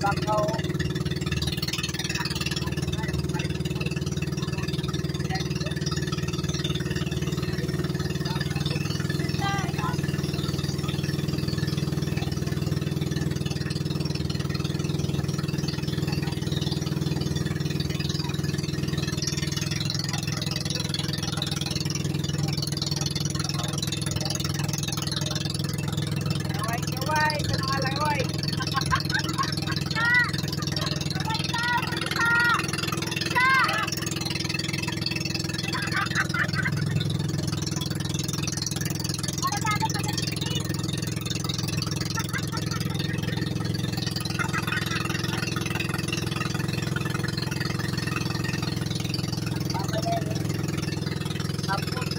Cần. Абсолютно.